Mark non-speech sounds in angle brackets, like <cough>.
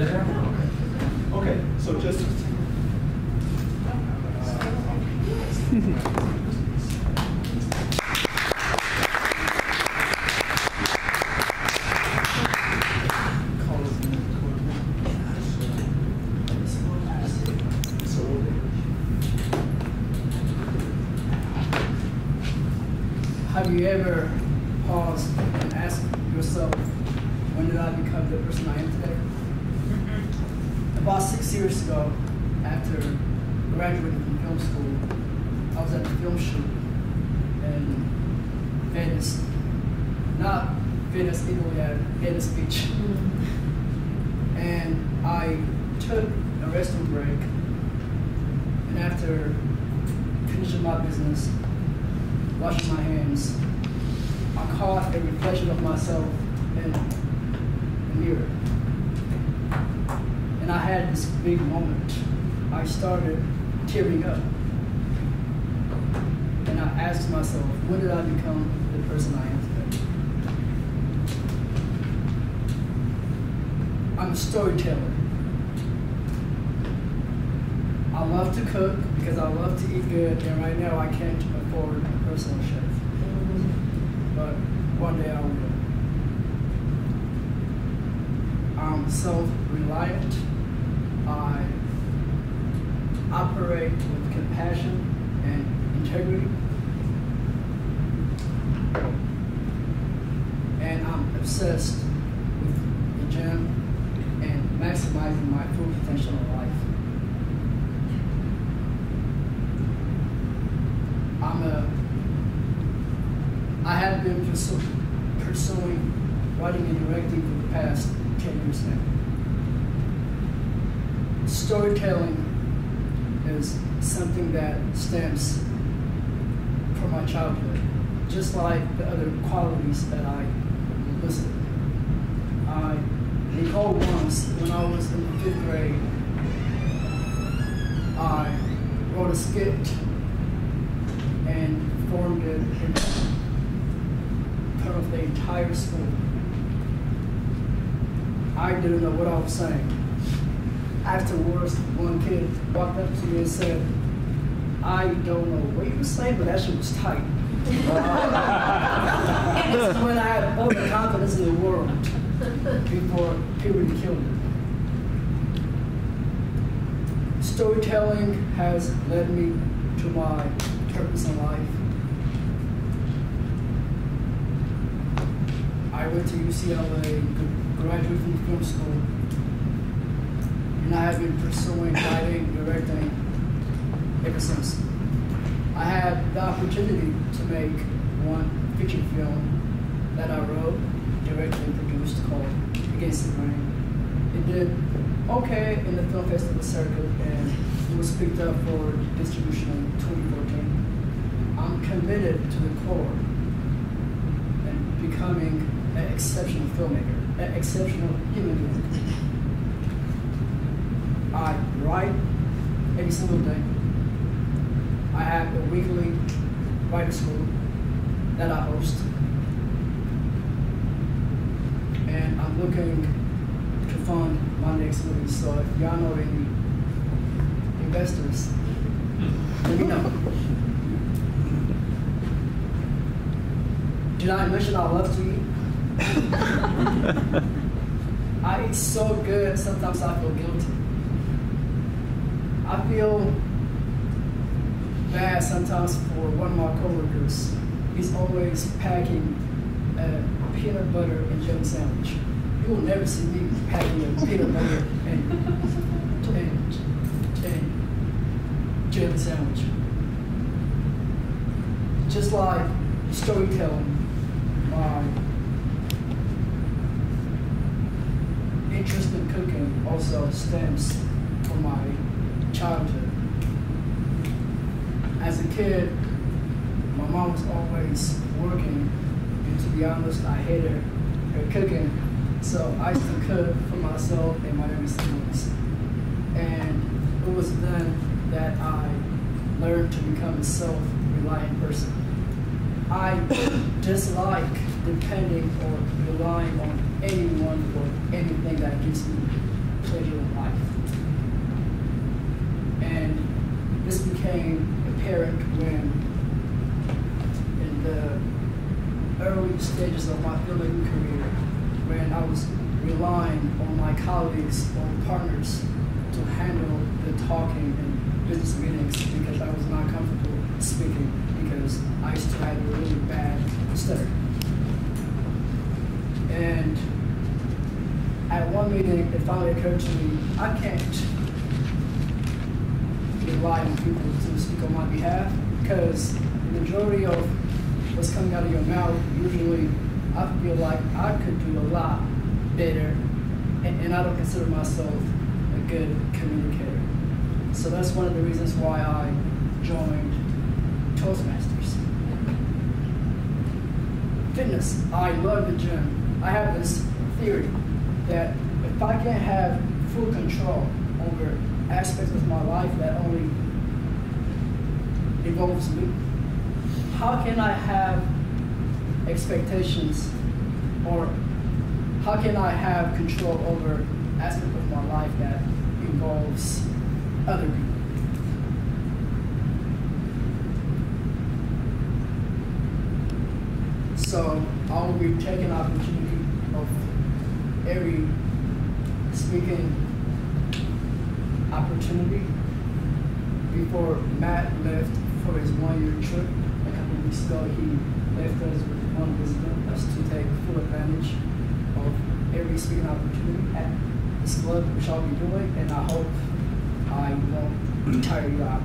Okay, so just. Have you ever paused and asked yourself, when did I become the person I am today? About six years ago, after graduating from film school, I was at the film shoot in Venice. Not Venice, Italy, at Venice Beach. Mm-hmm. And I took a restroom break. And after finishing my business, washing my hands, I caught a reflection of myself in the mirror. And I had this big moment. I started tearing up. And I asked myself, when did I become the person I am today? I'm a storyteller. I love to cook because I love to eat good, and right now I can't afford a personal chef. But one day I will. I'm self-reliant. I operate with compassion and integrity. And I'm obsessed with the gym and maximizing my full potential in life. I'm a, I have been pursu- pursuing writing and directing for the past 10 years now. Storytelling is something that stems from my childhood, just like the other qualities that I listed. I recall once when I was in the fifth grade, I wrote a skit and performed it in front of the entire school. I didn't know what I was saying. Afterwards, one kid walked up to me and said, I don't know what you were saying, but that shit was tight. <laughs> That's when I had all the confidence in the world before puberty killed me. Storytelling has led me to my purpose in life. I went to UCLA, graduated from film school, and I have been pursuing writing, directing ever since. I had the opportunity to make one feature film that I wrote, directed, and produced called Against the Grain. It did okay in the film festival circuit and it was picked up for distribution in 2014. I'm committed to the core and becoming an exceptional filmmaker, an exceptional human being. I write every single day. I have a weekly writing school that I host. And I'm looking to fund my next movie. So if y'all know any investors, let me know. Did I mention I love to eat? <laughs> I eat so good, sometimes I feel guilty. I feel bad sometimes for one of my coworkers. He's always packing a peanut butter and jelly sandwich. You will never see me packing a peanut butter and, and, and jelly sandwich. Just like storytelling, my interest in cooking also stems from my childhood. As a kid, my mom was always working, and to be honest, I hated her, her cooking. So I used to cook for myself and my younger siblings. And it was then that I learned to become a self-reliant person. I <coughs> dislike depending or relying on anyone for anything that gives me pleasure in life. Became apparent when, in the early stages of my filmmaking career, when I was relying on my colleagues or partners to handle the talking in business meetings because I was not comfortable speaking because I used to have a really bad stutter. And at one meeting, it finally occurred to me, I can't rely on people to speak on my behalf because the majority of what's coming out of your mouth usually I feel like I could do a lot better and, and I don't consider myself a good communicator. So that's one of the reasons why I joined Toastmasters. Fitness, I love the gym. I have this theory that if I can't have full control over aspects of my life that only involves me, how can I have expectations or how can I have control over aspects of my life that involves other people? So I will be taking opportunity of every speaking opportunity before Matt left for his one-year trip a couple weeks ago. He left us with one wisdom: us to take full advantage of every speaking opportunity at this club, which I'll be doing, and I hope I won't tire you out.